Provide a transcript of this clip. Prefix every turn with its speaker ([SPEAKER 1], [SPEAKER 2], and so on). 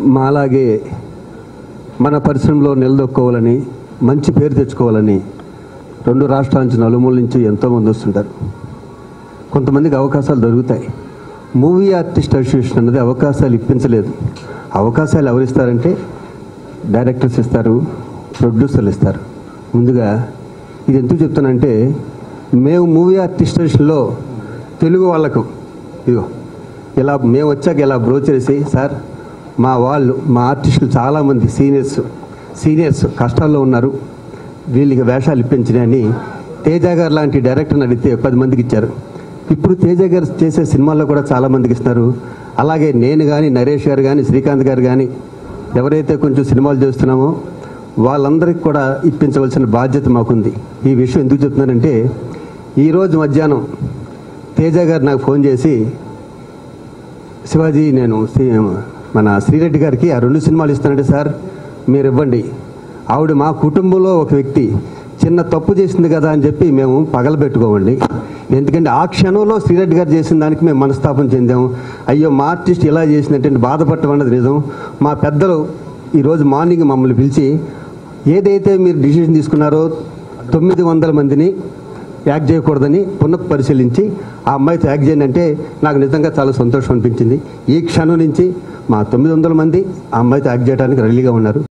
[SPEAKER 1] మాలాగే మన పరిశ్రమలో నిలదొక్కోవాలని మంచి పేరు తెచ్చుకోవాలని రెండు రాష్ట్రాల నుంచి నలుమూల నుంచి ఎంతోమంది వస్తుంటారు. కొంతమందికి అవకాశాలు దొరుకుతాయి. మూవీ ఆర్టిస్ట్ అసోసియేషన్ అన్నది అవకాశాలు ఇప్పించలేదు. అవకాశాలు ఎవరిస్తారంటే డైరెక్టర్స్ ఇస్తారు ప్రొడ్యూసర్లు ఇస్తారు. ముందుగా ఇది ఎందుకు చెప్తానంటే మేము మూవీ ఆర్టిస్ట్ అసోసియేషన్లో తెలుగు వాళ్ళకు ఇదిగో ఇలా మేము వచ్చాక ఇలా బ్రోచర్ చేసి సార్ మా వాళ్ళు మా ఆర్టిస్టులు చాలామంది సీనియర్స్ సీనియర్స్ కష్టాల్లో ఉన్నారు. వీళ్ళకి వేషాలు ఇప్పించినాయని తేజ గారు లాంటి డైరెక్టర్ని అడిగితే పది మందికి ఇచ్చారు. ఇప్పుడు తేజ గారు చేసే సినిమాల్లో కూడా చాలామందికి ఇస్తున్నారు. అలాగే నేను కానీ నరేష్ గారు కానీ శ్రీకాంత్ గారు కానీ ఎవరైతే కొంచెం సినిమాలు చేస్తున్నామో వాళ్ళందరికీ కూడా ఇప్పించవలసిన బాధ్యత మాకుంది. ఈ విషయం ఎందుకు చెప్తున్నానంటే ఈరోజు మధ్యాహ్నం తేజ గారు నాకు ఫోన్ చేసి శివాజీ నేను మన శ్రీరెడ్డి గారికి ఆ రెండు సినిమాలు ఇస్తానంటే సార్ మీరు ఇవ్వండి. ఆవిడ మా కుటుంబంలో ఒక వ్యక్తి చిన్న తప్పు చేసింది కదా అని చెప్పి మేము పగలబెట్టుకోమండి. ఎందుకంటే ఆ క్షణంలో శ్రీరెడ్డి గారు చేసిన దానికి మేము మనస్తాపం చెందాము అయ్యో మా ఆర్టిస్ట్ ఇలా చేసినట్టు బాధపడటం అన్నది నిజం. మా పెద్దలు ఈరోజు మార్నింగ్ మమ్మల్ని పిలిచి ఏదైతే మీరు డిసిషన్ తీసుకున్నారో తొమ్మిది వందల మందిని యాక్ట్ చేయకూడదని పునః పరిశీలించి ఆ అమ్మాయితో యాక్ట్ చేయండి అంటే నాకు నిజంగా చాలా సంతోషం అనిపించింది. ఈ క్షణం నుంచి మా తొమ్మిది వందల మంది ఆ అమ్మాయితో యాక్ట్ చేయడానికి రెడీగా ఉన్నారు.